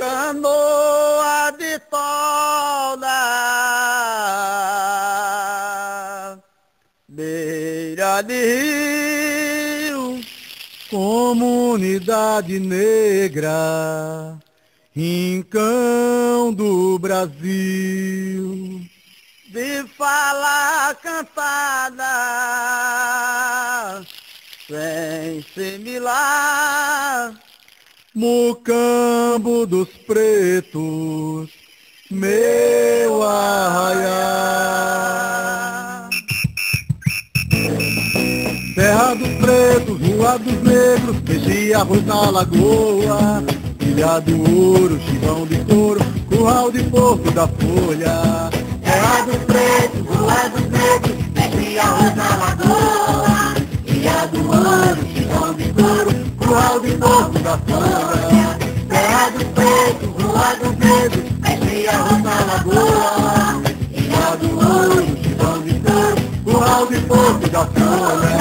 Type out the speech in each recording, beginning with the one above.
Canoa de toda beira de rio, comunidade negra, rincão do Brasil, de fala cantada, sem similar, Mucambo dos pretos, meu arraiar. Terra dos pretos, rua dos negros, peixe arroz na lagoa, ilha do ouro, chivão de couro, curral de porco da folha. Terra dos pretos, rua dos negros, peixe arroz na lagoa, ilha do ouro, chivão de couro, curral de porco da folha. Rua dos negros, peixe arroz na lagoa, ilha do ouro, chivão de couro, curral de porco da folha.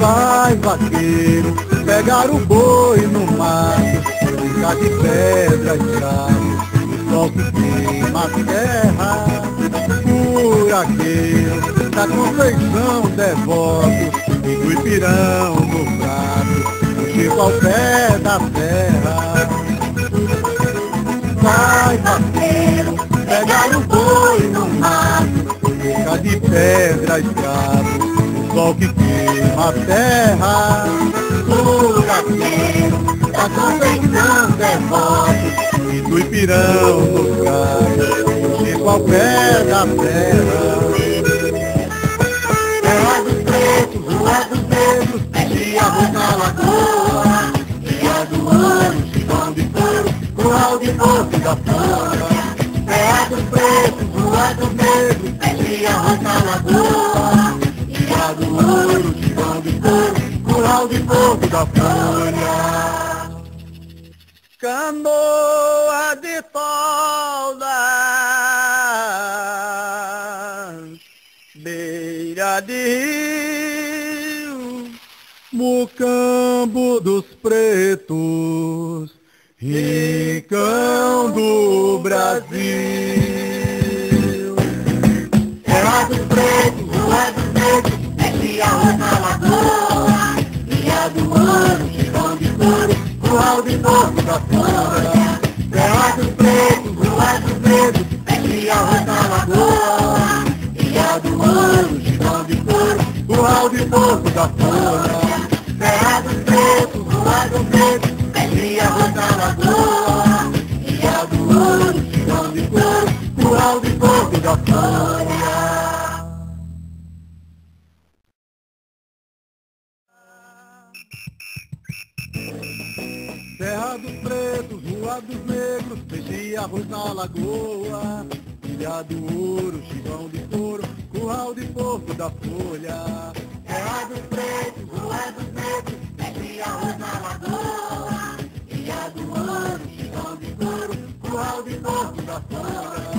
Vai vaqueiro, pegar o boi no mato, brincar de pedra e galho, o sol que queima a terra. Buraqueiro, da Conceição devoto, e do Ipirão no prato, do Chico ao pé da terra. Vaqueiro, pegar o boi no mato, brincar de pedra e galho, o sol que queima a terra. buraqueiro, da Conceição devoto, e do Ipirão no prato, Chico ao pé da. Terra da folha. Terra dos pretos, dos negros, peixe arroz na lagoa, ilha do ouro, chivão de couro, curral de porco da folha. Canoa de toda beira de rio, Mucambo dos pretos, rincão do Brasil. Terra dos pretos, rua dos negros, peixe arroz na lagoa, ilha do ouro, chivão de couro, curral de porco da folha. Terra dos pretos, rua dos negros, peixe arroz na lagoa, ilha do ouro, chivão de couro, Curral de porco da folha. Folha. Terra dos pretos, rua dos negros, peixe e arroz na lagoa, ilha do ouro, chivão de couro, curral de porco da folha. Terra dos pretos, rua dos negros, peixe arroz na lagoa, ilha do ouro, chivão de couro, Curral de porco da folha.